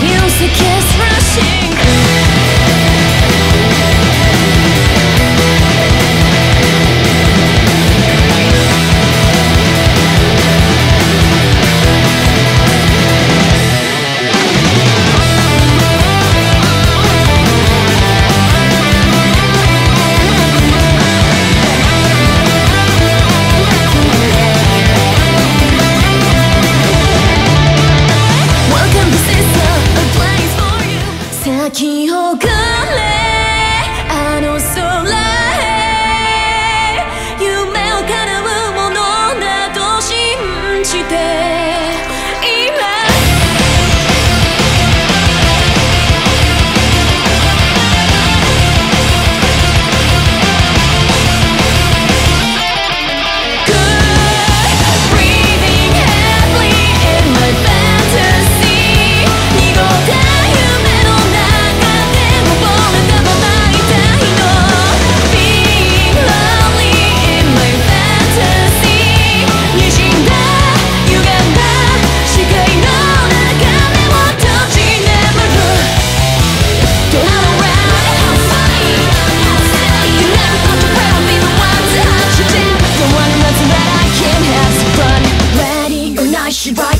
music is rushing. 記憶 she right.